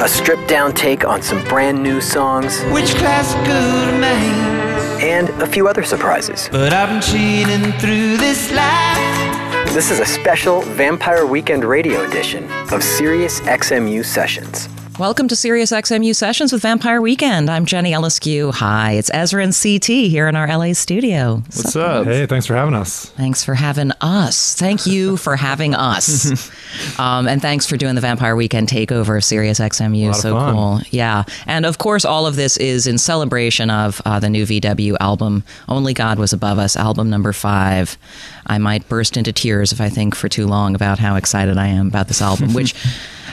a stripped down take on some brand new songs, Which remains? and a few other surprises. But I've been cheating through this life. This is a special Vampire Weekend radio edition of Sirius XMU Sessions. Welcome to Sirius XMU Sessions with Vampire Weekend. I'm Jenny Eliscu. Hi, it's Ezra and CT here in our LA studio. What's up? Hey, thanks for having us. Thanks for having us. Thank you for having us. um, and thanks for doing the Vampire Weekend takeover of Sirius XMU. lot of So fun. cool. Yeah. And of course, all of this is in celebration of uh, the new VW album, Only God Was Above Us, album number five. I might burst into tears if I think for too long about how excited I am about this album, which.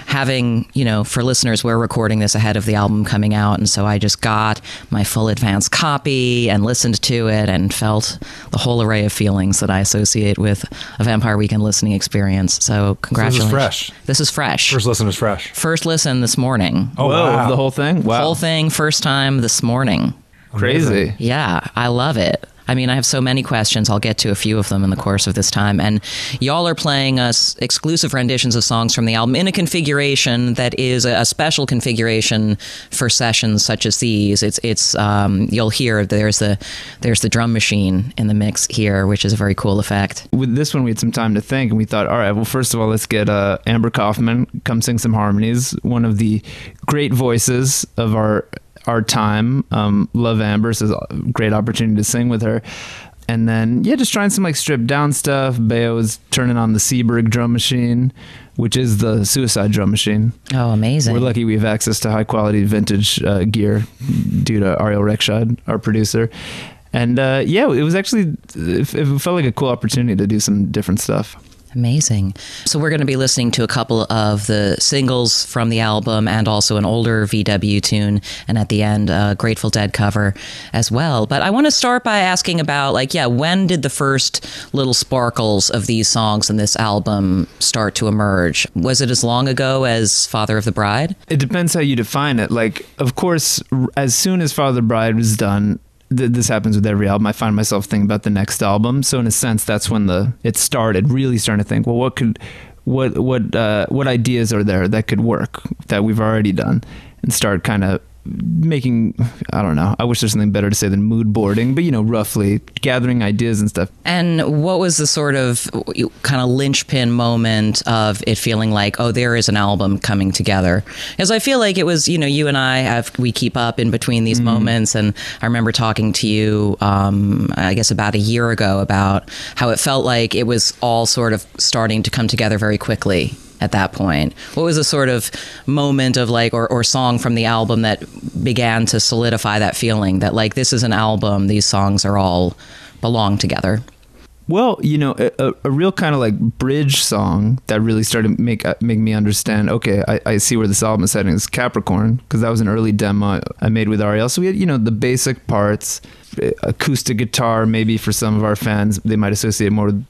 Having, you know, for listeners, we're recording this ahead of the album coming out. And so I just got my full advance copy and listened to it and felt the whole array of feelings that I associate with a Vampire Weekend listening experience. So, congratulations. fresh. This is fresh. First listen is fresh. First listen this morning. Oh, Whoa, wow. the whole thing? Wow. Whole thing, first time this morning. Crazy. Yeah, I love it. I mean, I have so many questions. I'll get to a few of them in the course of this time. And y'all are playing us exclusive renditions of songs from the album in a configuration that is a, special configuration for sessions such as these. It's it's um, you'll hear there's the there's the drum machine in the mix here, which is a very cool effect. With this one, we had some time to think, and we thought, all right, well, first of all, let's get uh, Amber Coffman come sing some harmonies. One of the great voices of our our time. Um, love Amber, so it's a great opportunity to sing with her. And then, yeah, just trying some like stripped down stuff. Bayo was turning on the Seeburg drum machine, which is the suicide drum machine. Oh, amazing! We're lucky we have access to high quality vintage uh, gear due to Ariel Rechtshaid, our producer. And uh, yeah, it was actually, it felt like a cool opportunity to do some different stuff. Amazing. So we're going to be listening to a couple of the singles from the album and also an older VW tune and at the end a Grateful Dead cover as well. But I want to start by asking about like yeah, when did the first little sparkles of these songs in this album start to emerge? Was it as long ago as Father of the Bride? It depends how you define it. Like, of course, as soon as Father of the Bride was done, th- this happens with every album. I find myself thinking about the next album. So in a sense, that's when the it started. Really starting to think, well, what could, what what uh, what ideas are there that could work that we've already done, and start kind of making I don't know. I wish there's something better to say than mood boarding, but you know, roughly gathering ideas and stuff. And what was the sort of kind of linchpin moment of it feeling like, oh, there is an album coming together? Because I feel like it was, you know, you and I have we keep up in between these moments, and I remember talking to you, um, I guess about a year ago, about how it felt like it was all sort of starting to come together very quickly at that point? What was a sort of moment of like, or, or song from the album that began to solidify that feeling that like this is an album, these songs are all belong together? Well, you know, a, a- real kind of like bridge song that really started make uh, make me understand. Okay, I, I see where this album is heading. Is Capricorn because that was an early demo I made with Ariel. So we had you know the basic parts, uh, acoustic guitar. Maybe for some of our fans, they might associate more with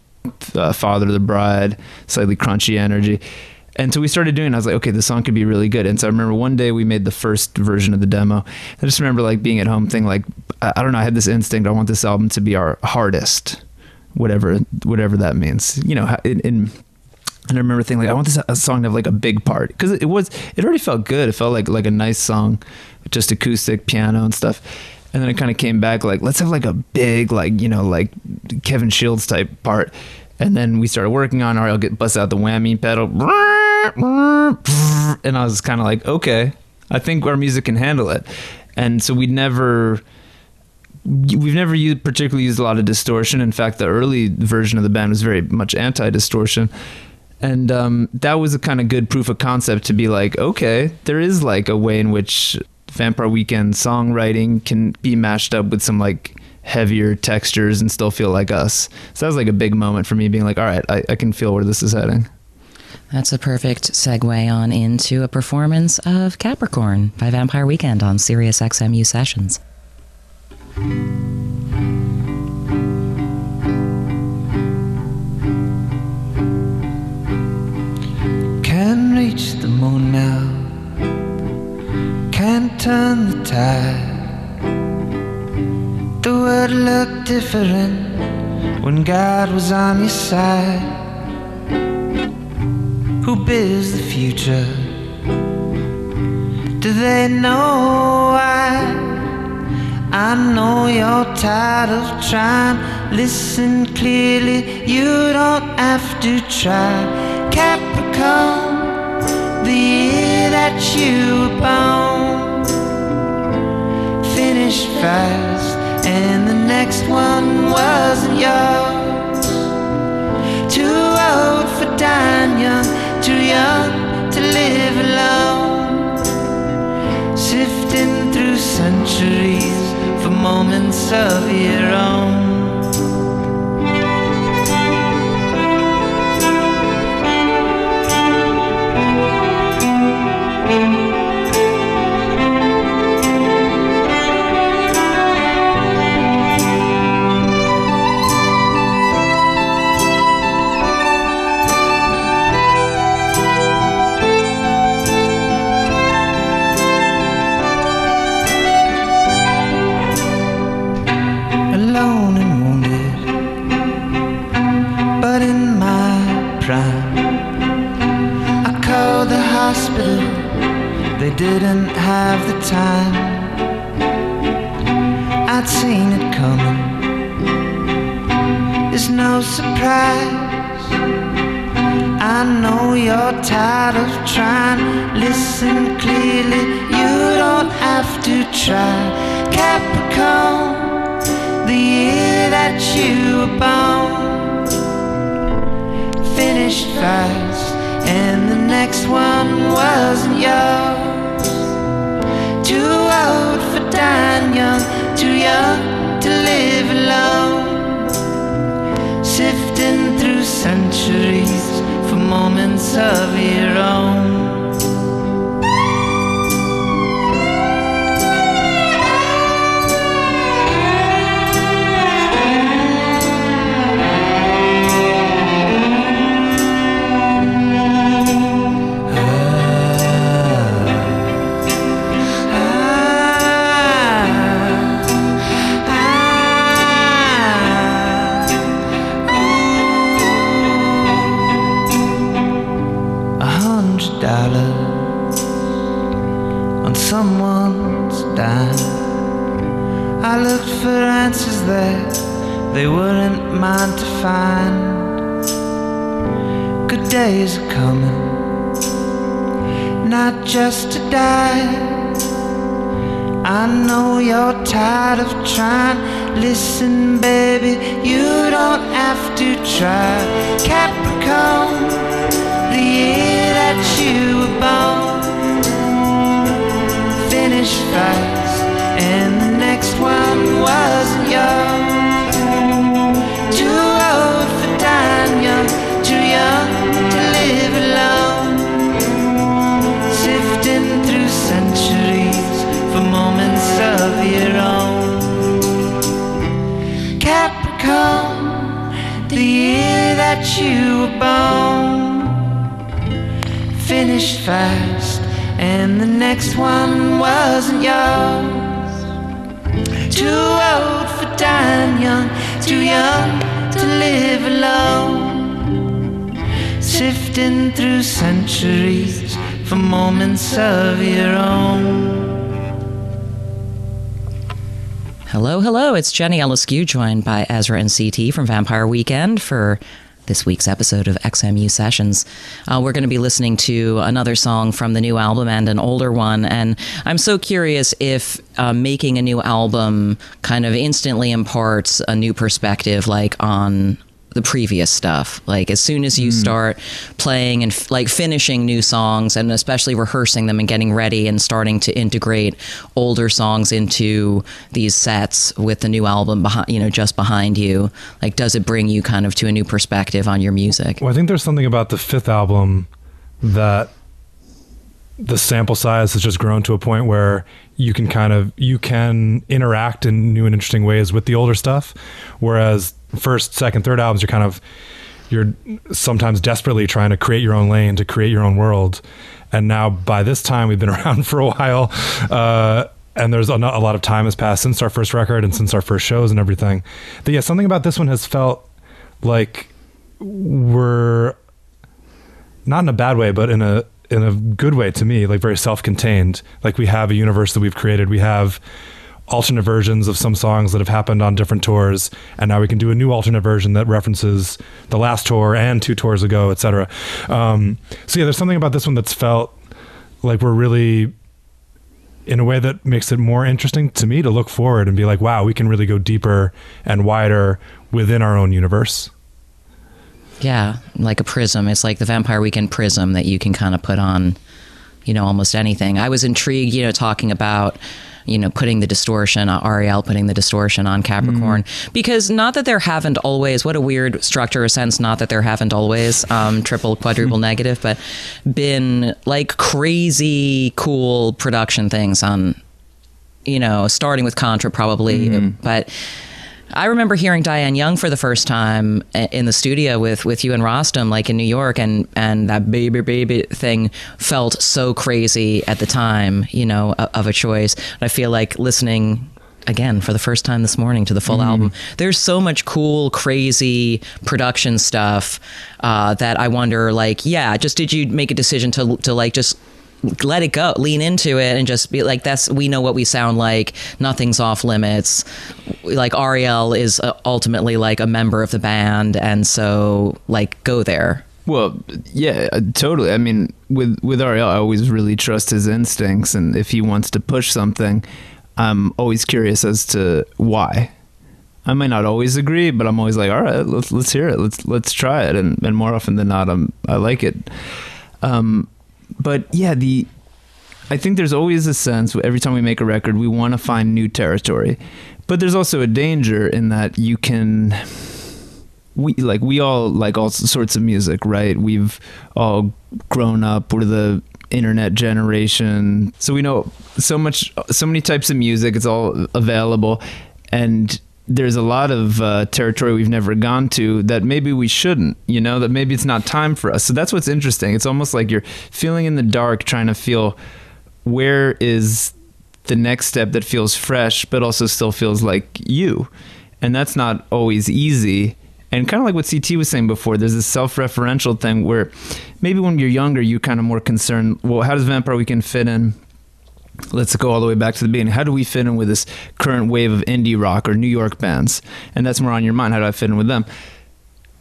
uh, Father of the Bride, slightly crunchy energy. And so we started doing. it. I was like, okay, this song could be really good. And so I remember one day we made the first version of the demo. I just remember like being at home, thinking like, I, don't know, I had this instinct. I want this album to be our hardest whatever whatever that means. You know, in, in and I remember thinking like I want this song to have like a big part because it was it already felt good. It felt like like a nice song, just acoustic piano and stuff. And then it kind of came back like let's have like a big like you know like Kevin Shields type part. And then we started working on. I'll get bust out the whammy pedal, and I was kind of like, okay, I think our music can handle it. And so we never we've never used particularly used a lot of distortion. In fact, the early version of the band was very much anti-distortion, and um, that was a kind of good proof of concept to be like, okay, there is like a way in which Vampire Weekend songwriting can be mashed up with some like heavier textures and still feel like us. So that was like a big moment for me, being like, all right, I, I can feel where this is heading. That's a perfect segue on into a performance of Capricorn by Vampire Weekend on Sirius XMU Sessions. Can reach the moon now. Can't turn the tide. The world looked different when God was on your side. Who bears the future? Do they know why? I know you're tired of trying. Listen clearly, you don't have to try. Capricorn, the year that you were born, finished fast, and the next one wasn't yours. Too old for dying young, too young to live alone. Sifting through centuries for moments of your own. Moments of your own that they weren't mine to find. Good days are coming, not just to die. I know you're tired of trying. Listen, baby, you don't have to try. Capricorn, the year that you were born, finished fast, and the next one wasn't yours. Too old for dying young, too young to live alone, sifting through centuries for moments of your own. Capricorn, the year that you were born, finished fast, and the next one wasn't yours. Too old for dying young, too young to live alone, sifting through centuries for moments of your own. Hello, hello. It's Jenny Eliscu, joined by Ezra and CT from Vampire Weekend for this week's episode of XMU Sessions. Uh, we're going to be listening to another song from the new album and an older one. And I'm so curious if uh, making a new album kind of instantly imparts a new perspective, like on the previous stuff. Like as soon as you hmm. start playing and f- like finishing new songs and especially rehearsing them and getting ready and starting to integrate older songs into these sets with the new album behind, you know, just behind you, like does it bring you kind of to a new perspective on your music? Well, I think there's something about the fifth album that the sample size has just grown to a point where you can kind of you can interact in new and interesting ways with the older stuff whereas first second third albums you're kind of you're sometimes desperately trying to create your own lane to create your own world and now by this time we've been around for a while uh, and there's a, a lot of time has passed since our first record and since our first shows and everything but yeah something about this one has felt like we're not in a bad way, but in a in a good way to me, like very self-contained. Like we have a universe that we've created. We have alternate versions of some songs that have happened on different tours, and now we can do a new alternate version that references the last tour and two tours ago, etc. Um, so yeah, there's something about this one that's felt like we're really in a way that makes it more interesting to me to look forward and be like, wow, we can really go deeper and wider within our own universe. Yeah, like a prism. It's like the Vampire Weekend prism that you can kind of put on, you know, almost anything. I was intrigued, you know, talking about you know, putting the distortion, uh, Ariel putting the distortion on Capricorn. Mm. Because not that there haven't always, what a weird structure or sense, not that there haven't always, um, triple, quadruple negative, but been like crazy cool production things on, you know, starting with Contra probably, mm. but I remember hearing Diane Young for the first time in the studio with with you and Rostam, like in New York, and and that baby baby thing felt so crazy at the time, you know, of a choice. I feel like listening again for the first time this morning to the full mm. album. There's so much cool, crazy production stuff uh, that I wonder, like, yeah, just did you make a decision to to like just let it go, lean into it, and just be like, "That's we know what we sound like. Nothing's off limits." Like Ariel is uh, ultimately like a member of the band, and so like go there. Well, yeah, uh, totally. I mean, with with Ariel, I always really trust his instincts, and if he wants to push something, I'm always curious as to why. I might not always agree, but I'm always like, all right, let's let's hear it. Let's let's try it, and and more often than not, I'm I like it. Um, but yeah, the I think there's always a sense every time we make a record, we want to find new territory. But there's also a danger in that you can we like we all like all sorts of music, right? We've all grown up. We're the internet generation, so we know so much, so many types of music. It's all available, and there's a lot of uh, territory we've never gone to that maybe we shouldn't, you know, that maybe it's not time for us. So that's what's interesting. It's almost like you're feeling in the dark, trying to feel where is the next step that feels fresh, but also still feels like you. And that's not always easy. And kind of like what CT was saying before, there's this self referential thing where maybe when you're younger, you're kind of more concerned, well, how does Vampire Weekend fit in? Let's go all the way back to the beginning. How do we fit in with this current wave of indie rock or New York bands? And that's more on your mind. How do I fit in with them?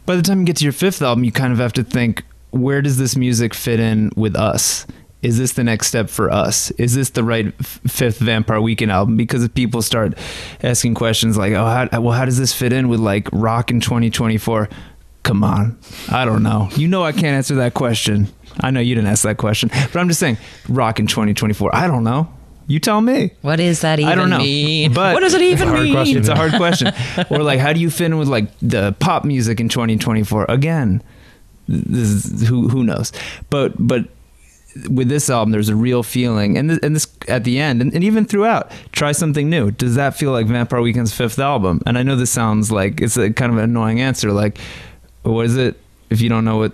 By the time you get to your fifth album, you kind of have to think, where does this music fit in with us? Is this the next step for us? Is this the right fifth Vampire Weekend album? Because if people start asking questions like, "Oh, how, well, how does this fit in with like rock in 2024?" Come on, I don't know. You know, I can't answer that question. I know you didn't ask that question, but I'm just saying, rock in 2024. I don't know. You tell me. What is that even I don't know. mean? But what does it even mean? Question, it's a hard question. or like, how do you fit in with like the pop music in 2024? Again, this is, who who knows? But but with this album, there's a real feeling, and this, and this at the end, and, and even throughout, try something new. Does that feel like Vampire Weekend's fifth album? And I know this sounds like it's a kind of an annoying answer. Like, what is it? If you don't know what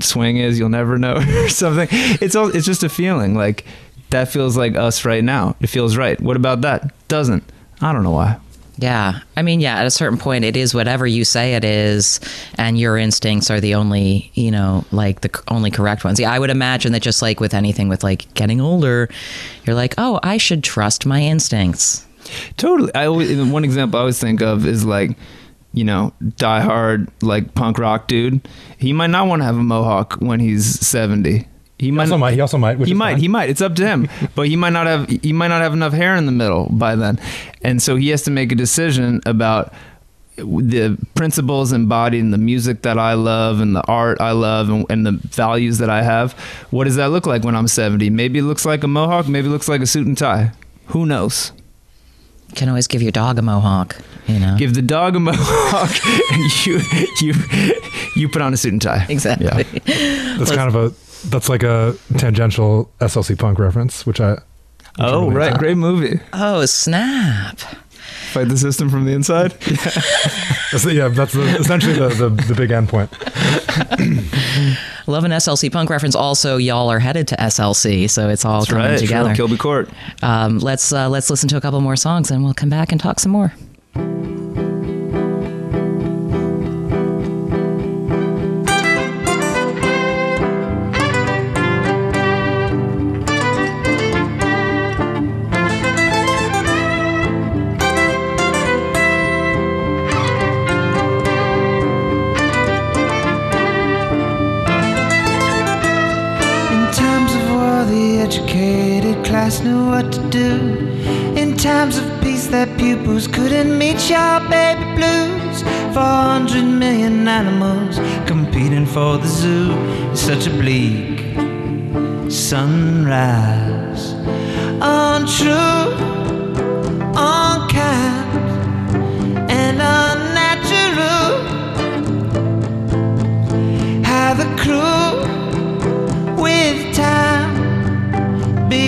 swing is, you'll never know or something. It's all it's just a feeling like that feels like us right now. It feels right. What about that? Doesn't. I don't know why. Yeah. I mean, yeah, at a certain point, it is whatever you say it is, and your instincts are the only, you know, like the only correct ones. Yeah, I would imagine that just like with anything with like getting older, you're like, oh, I should trust my instincts. Totally. I always, one example I always think of is like, you know, diehard like punk rock dude, he might not want to have a mohawk when he's seventy. He, he might, also might. He also might. he might. Fine. He might. It's up to him. but he might not have. He might not have enough hair in the middle by then, and so he has to make a decision about the principles embodied in the music that I love and the art I love and, and, the values that I have. What does that look like when I'm 70? Maybe it looks like a mohawk. Maybe it looks like a suit and tie. Who knows? can always give your dog a mohawk. You know, give the dog a mohawk, and you you you put on a suit and tie. Exactly. Yeah. That's kind of a that's like a tangential SLC Punk reference, which I. Oh right, that. great movie. Oh snap! Fight the system from the inside. yeah, that's, yeah, that's the, essentially the, the, the big end point. Love an SLC punk reference. Also, y'all are headed to SLC, so it's all That's coming right, together. Kilby Court. Um, let's uh, let's listen to a couple more songs, and we'll come back and talk some more.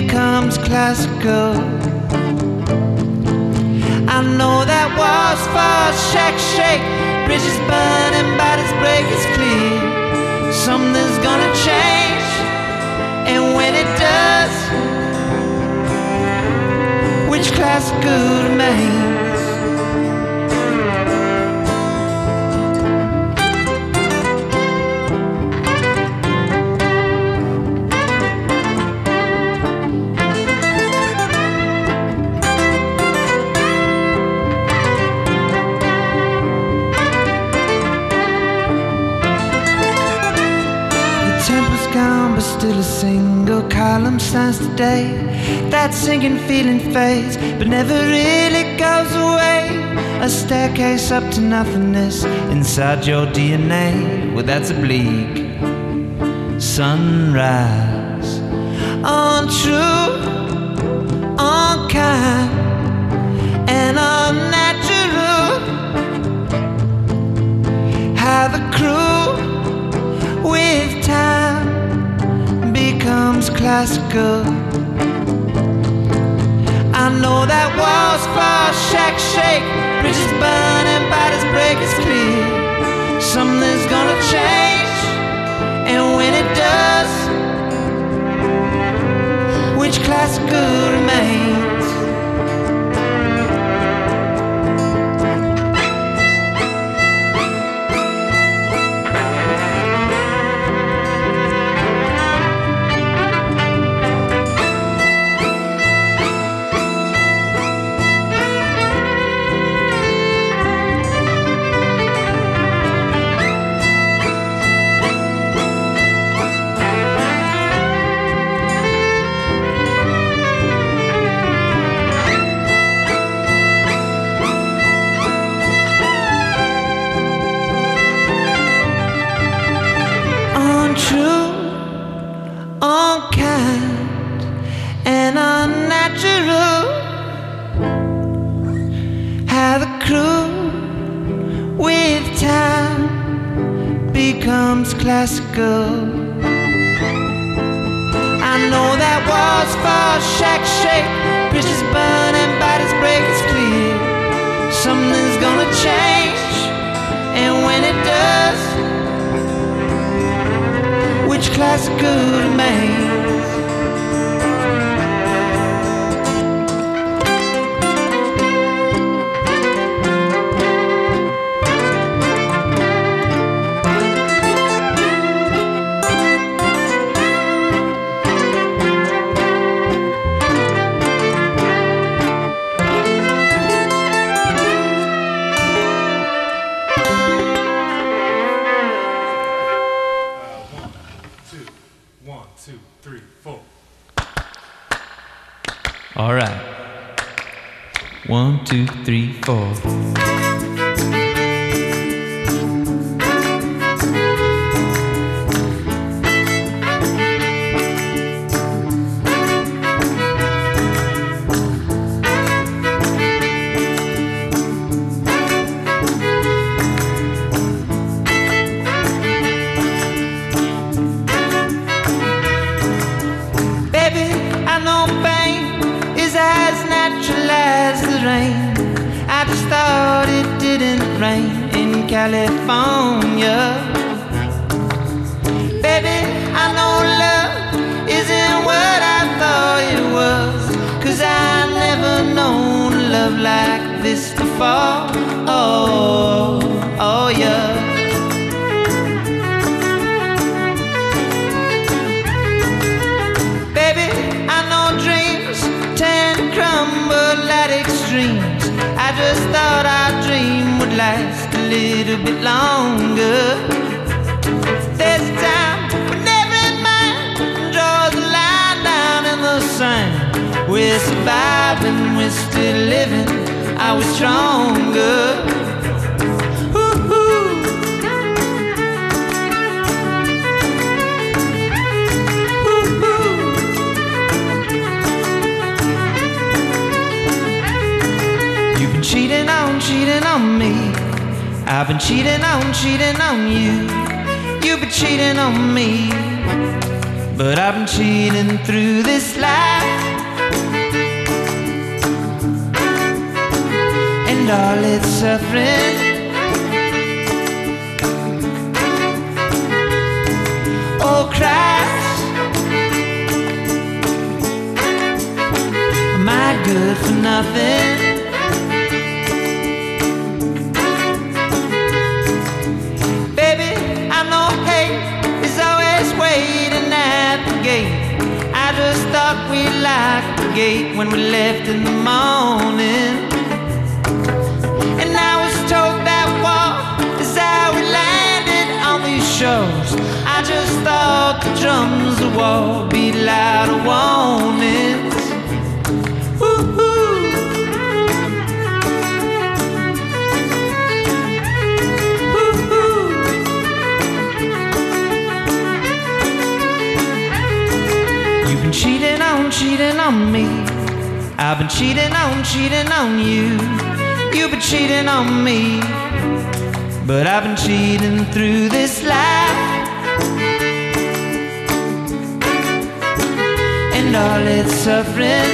Becomes classical. I know that walls fall, shack shake, bridges burn and bodies break. It's clear something's gonna change, and when it does, which classical remains? Single column stands today. That sinking feeling fades, but never really goes away. A staircase up to nothingness inside your DNA. Well, that's a bleak sunrise. Untrue, unkind, and unnatural. How the classical. I know that walls fall, shack shake, bridges burn and bodies break. It's clear something's gonna change, and when it does, which classical remains? untrue, classical. I know that walls fall, shack shake, bridges burn, and bodies break. It's clear something's gonna change, and when it does which classical remains. We're surviving, we're still living. I was stronger. Cheating on, cheating on me. I've been cheating on, cheating on you. You've been cheating on me. But I've been cheating through this life. And all its suffering. Oh, Christ. Am I good for nothing? Baby, I know hate is always waiting at the gate. I just thought we locked the gate when we left in the morning. War beat louder warnings. Cheating on, cheating on me. I've been cheating on, cheating on you. You've been cheating on me. But I've been cheating through this life. And all its suffering.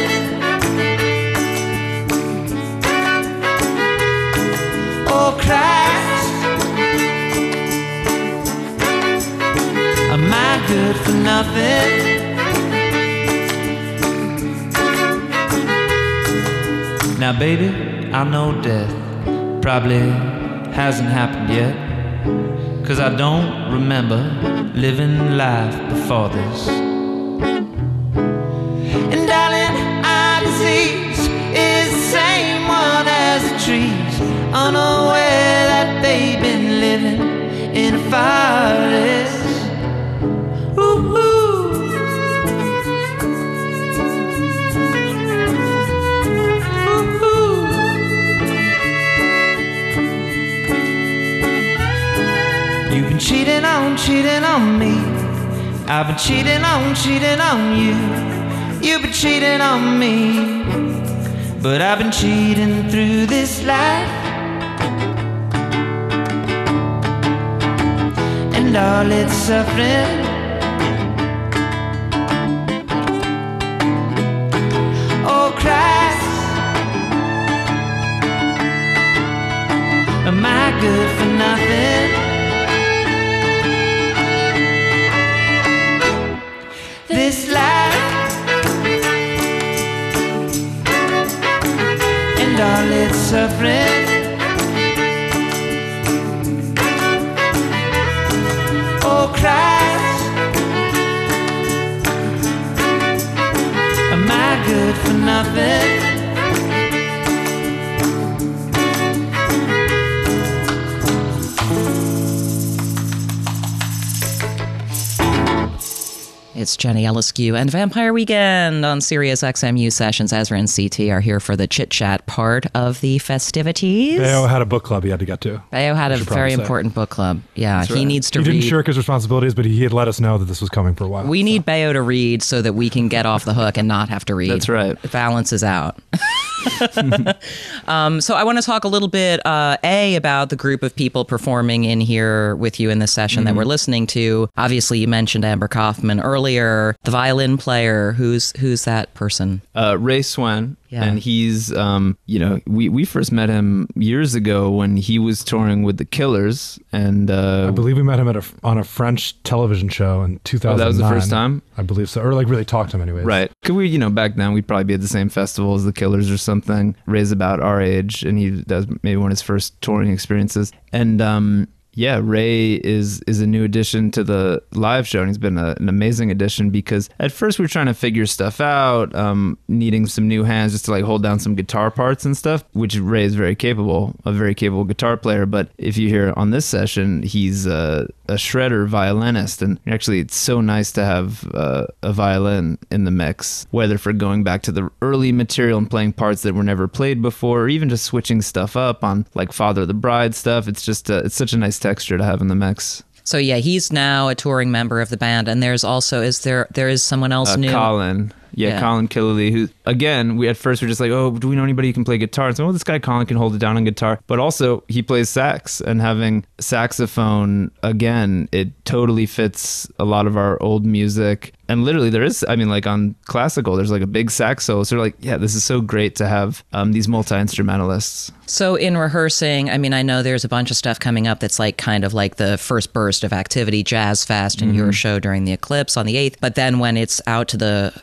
Oh, Christ. Am I good for nothing? Now, baby, I know death probably hasn't happened yet. Cause I don't remember living life before this. Trees, unaware that they've been living in a. Ooh-hoo. You've been cheating on, cheating on me. I've been cheating on, cheating on you. You've been cheating on me. But I've been cheating through this life. And all its suffering. Oh, Christ. Am I good for nothing? Nothing? It's Jenny Eliscu and Vampire Weekend on Sirius XMU Sessions. Ezra and CT are here for the chit chat part of the festivities. Bayo had a book club he had to get to. Bayo had a very say. important book club. Yeah, he right. needs to He read. didn't shirk his responsibilities, but he had let us know that this was coming for a while. we need Bayo to read so that we can get off the hook and not have to read. That's right. It balances out. um, so I want to talk a little bit, uh, a about the group of people performing in here with you in this session Mm-hmm. that we're listening to. Obviously, you mentioned Amber Coffman earlier, the violin player. Who's who's that person? uh, Ray Suen, Yeah. and he's, um, you know, we, we first met him years ago when he was touring with the Killers, and uh, I believe we met him at a, on a French television show in 2009. Oh, that was the first time? I believe so, or like really talked to him anyways. right, Could we, you know, back then we'd probably be at the same festival as the Killers or something. Ray's about our age, and he does maybe one of his first touring experiences, and um, yeah, Ray is is a new addition to the live show, and he's been a, an amazing addition because at first we were trying to figure stuff out, um, needing some new hands just to like hold down some guitar parts and stuff, which Ray is very capable, a very capable guitar player. But if you hear on this session, he's a, a shredder violinist, and actually it's so nice to have uh, a violin in the mix, whether for going back to the early material and playing parts that were never played before, or even just switching stuff up on like Father of the Bride stuff. It's just uh, it's such a nice texture to have in the mix. So yeah, he's now a touring member of the band, and there's also is there there is someone else Uh, new. Colin. Yeah, Yeah. Colin Killaley, who again, we at first were just like, oh, do we know anybody who can play guitar? And so, oh, this guy Colin can hold it down on guitar, but also he plays sax, and having saxophone again, it totally fits a lot of our old music. And literally, there is, I mean, like on classical, there's like a big sax solo. So, like, yeah, this is so great to have um, these multi instrumentalists. So in rehearsing, I mean, I know there's a bunch of stuff coming up that's like kind of like the first burst of activity, Jazz Fest and Mm-hmm. your show during the eclipse on the 8th. But then when it's out to the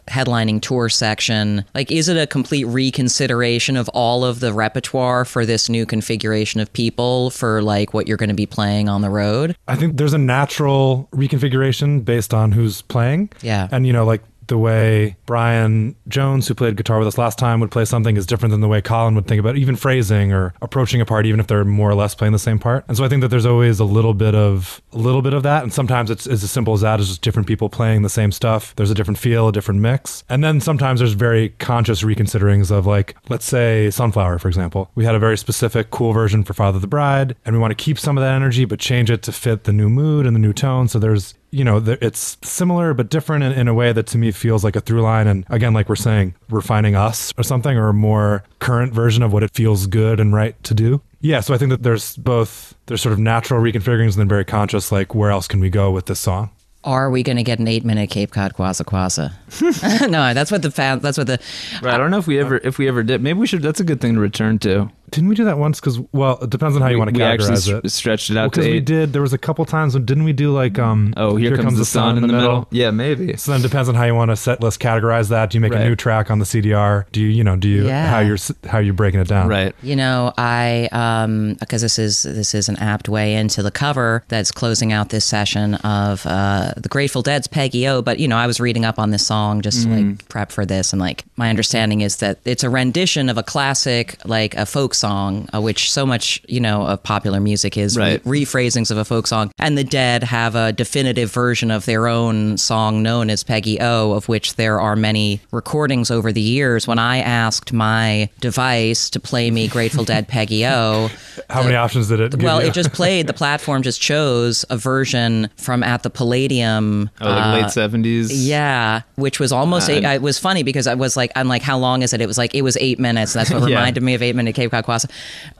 headlining tour section, like is it a complete reconsideration of all of the repertoire for this new configuration of people for like what you're going to be playing on the road? I think there's a natural reconfiguration based on who's playing. Yeah. And you know, like the way Brian Jones, who played guitar with us last time, would play something is different than the way Colin would think about even phrasing or approaching a part, even if they're more or less playing the same part. And so I think that there's always a little bit of a little bit of that. And sometimes it's, it's as simple as that, it's just different people playing the same stuff. There's a different feel, a different mix. And then sometimes there's very conscious reconsiderings of like, let's say Sunflower, for example. We had a very specific, cool version for Father the Bride, and we want to keep some of that energy, but change it to fit the new mood and the new tone. So there's you know, there- it's similar but different in, in a way that to me feels like a through line. And again, like we're saying, refining us or something, or a more current version of what it feels good and right to do. Yeah, so I think that there's both there's sort of natural reconfigurings and then very conscious, like where else can we go with this song? Are we going to get an eight minute Cape Cod Kwassa Kwassa? no, that's what the fan, that's what the, Right. I don't know if we ever if we ever did. Maybe we should. That's a good thing to return to. Didn't we do that once? Because well, it depends on how you want to categorize we actually it. stretched it out Because to we did. There was a couple times when didn't we do like um Oh, here, comes, the sun, in the middle. Yeah, maybe. So then it depends on how you want to set list categorize that. Do you make Right. a new track on the CDR? Do you you know do you Yeah. how you're how you're breaking it down? Right. You know, I um because this is this is an apt way into the cover that's closing out this session of uh the Grateful Dead's Peggy O. But you know, I was reading up on this song just to like prep for this, and like my understanding is that it's a rendition of a classic, like a folk song, uh, which so much you know of popular music is re- rephrasings of a folk song. And the Dead have a definitive version of their own song known as Peggy O, of which there are many recordings over the years. When I asked my device to play me Grateful Dead Peggy O, How many options did it? well, you? it just played. The platform just chose a version from at the Palladium. Oh, like uh, late seventies. yeah, which was almost eight. It was funny because I was like, I'm like, how long is it? It was like, it was eight minutes. That's what Yeah. reminded me of Eight Minute Cape Cod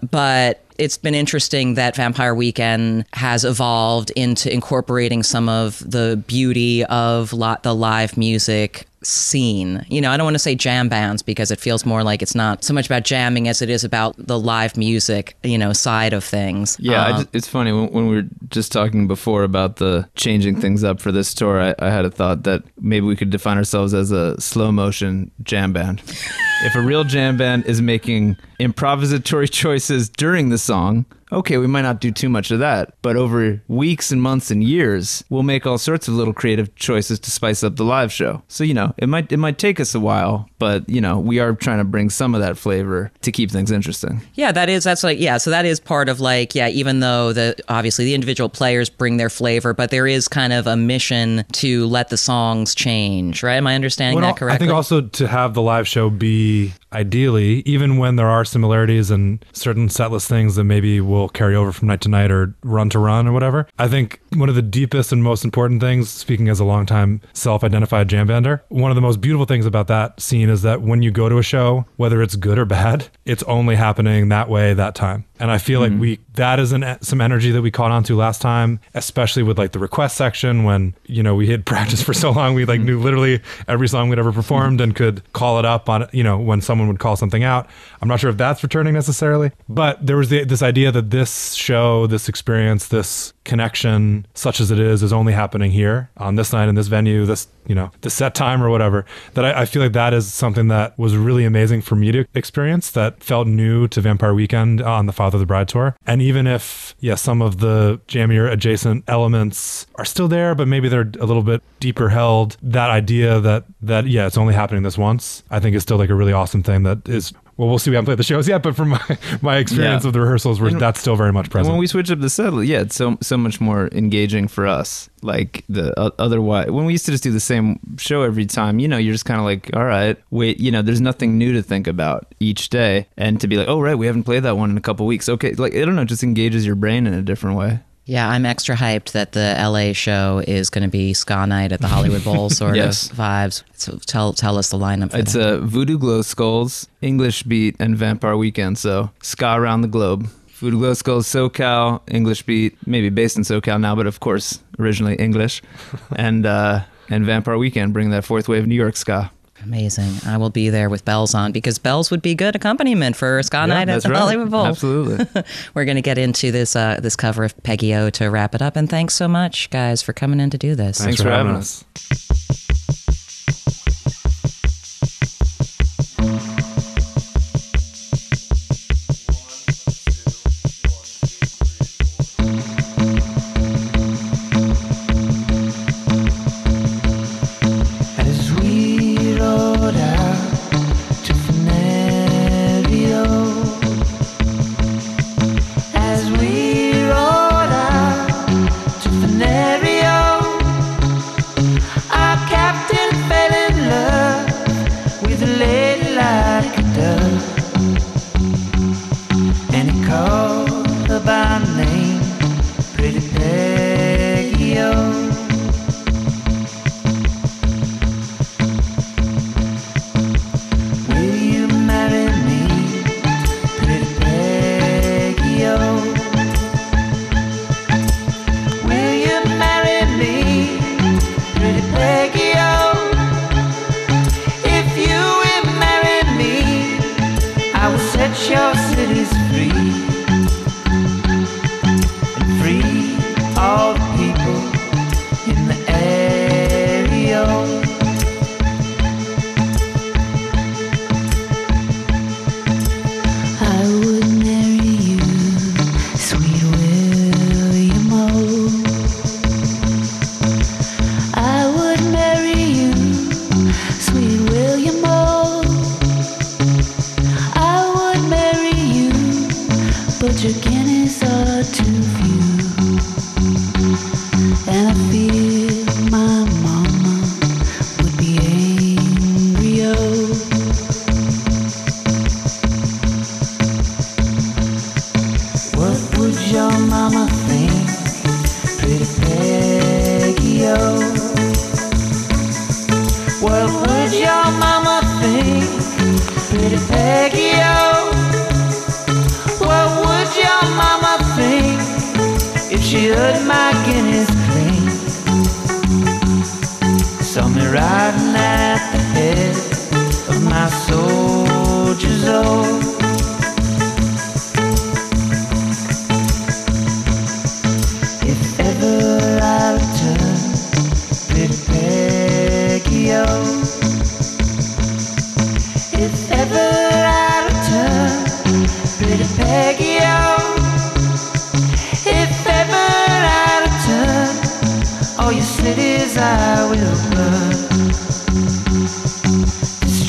But it's been interesting that Vampire Weekend has evolved into incorporating some of the beauty of lo- the live music scene. You know, I don't want to say jam bands because it feels more like it's not so much about jamming as it is about the live music, you know, side of things. Yeah, I Uh, just, it's funny when, when we were just talking before about the changing things up for this tour. I, I had a thought that maybe we could define ourselves as a slow motion jam band. if a real jam band is making improvisatory choices during the song, okay, we might not do too much of that. But over weeks and months and years, we'll make all sorts of little creative choices to spice up the live show. So you know, it might it might take us a while, but you know, we are trying to bring some of that flavor to keep things interesting. Yeah, that is that's like yeah, so that is part of like yeah, even though the obviously the individual players bring their flavor, but there is kind of a mission to let the songs change, right? Am I understanding Well, that correctly? I think also to have the live show be ideally, even when there are similarities and certain setlist things that maybe will carry over from night to night or run to run or whatever. I think one of the deepest and most important things, speaking as a longtime self-identified jam bander, one of the most beautiful things about that scene is that when you go to a show, whether it's good or bad, it's only happening that way that time. And I feel like mm-hmm. we that is an some energy that we caught onto last time, especially with like the request section when you know we had practiced for so long we like mm-hmm. knew literally every song we'd ever performed and could call it up on you know when someone would call something out. I'm not sure if that's returning necessarily, but there was the, this idea that this show, this experience, this connection, such as it is, is only happening here on this night in this venue, this you know the set time or whatever. That I, I feel like that is something that was really amazing for me to experience. That felt new to Vampire Weekend on the Father Of the Bride tour. And even if, yeah, some of the jammier adjacent elements are still there, but maybe they're a little bit deeper held, that idea that, that, yeah, it's only happening this once, I think is still like a really awesome thing that is well, we'll see. We haven't played the shows yet, but from my, my experience Yeah. of the rehearsals, where that's still very much present. when we switch up the set, yeah, it's so so much more engaging for us. Like the uh, otherwise, when we used to just do the same show every time, you know, you're just kind of like, all right, wait, you know, there's nothing new to think about each day, and to be like, oh right, we haven't played that one in a couple weeks. Okay, like I don't know, it just engages your brain in a different way. Yeah, I'm extra hyped that the LA show is going to be ska night at the Hollywood Bowl sort Yes. of vibes. So tell tell us the lineup. For It's that. a Voodoo Glow Skulls, English Beat, and Vampire Weekend. So ska around the globe. Voodoo Glow Skulls, SoCal, English Beat, maybe based in SoCal now, but of course originally English, and uh, and Vampire Weekend bring that fourth wave New York ska. Amazing. I will be there with bells on because bells would be good accompaniment for ska night at the right. Hollywood Bowl. Absolutely. We're going to get into this uh, this cover of Peggy O to wrap it up. And thanks so much, guys, for coming in to do this. Thanks for having us. As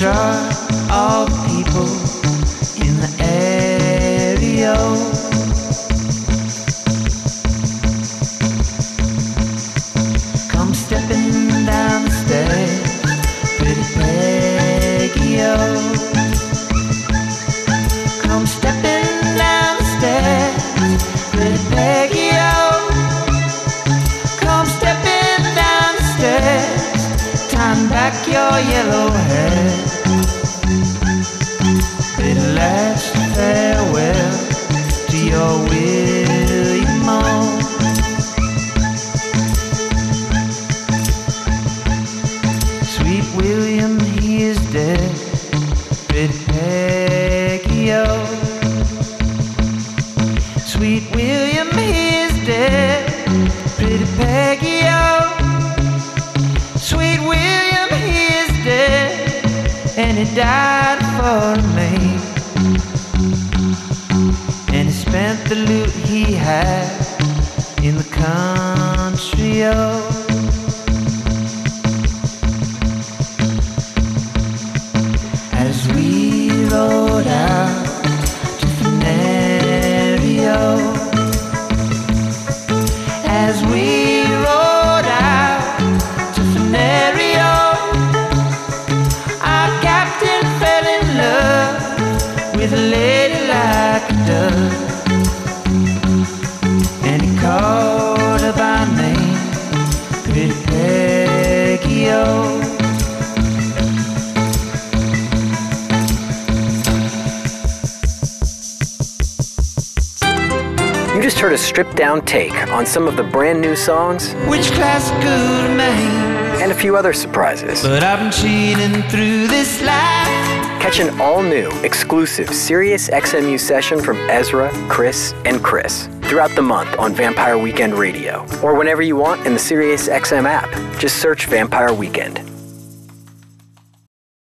Destroy all down take on some of the brand new songs Which class good man? and a few other surprises. But I've been cheating through this life. Catch an all new, exclusive Sirius XMU session from Ezra, Chris, and Chris throughout the month on Vampire Weekend Radio or whenever you want in the Sirius XM app. Just search Vampire Weekend.